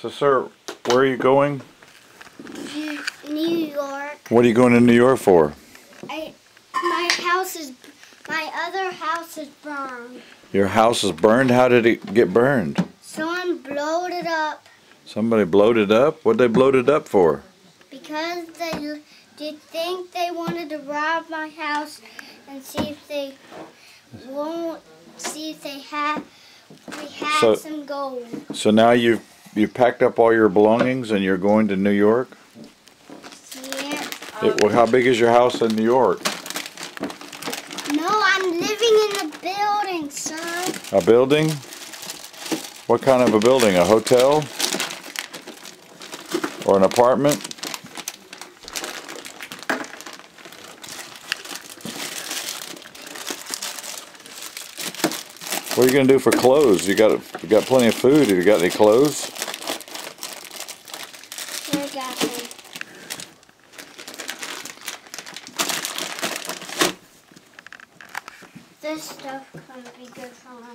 So, sir, where are you going? New York. What are you going to New York for? I, my house is, my other house is burned. Your house is burned? How did it get burned? Someone blowed it up Somebody blowed it up? What'd they blowed it up for? Because they did think they wanted to rob my house and see if they won't see if they have we had So- some gold. So now you've you packed up all your belongings and you're going to New York? Yeah. It, well, how big is your house in New York? No, I'm living in a building, sir. A building? What kind of a building? A hotel? Or an apartment? What are you gonna do for clothes? You got you got plenty of food. Have you got any clothes? Them. This stuff gonna be good for my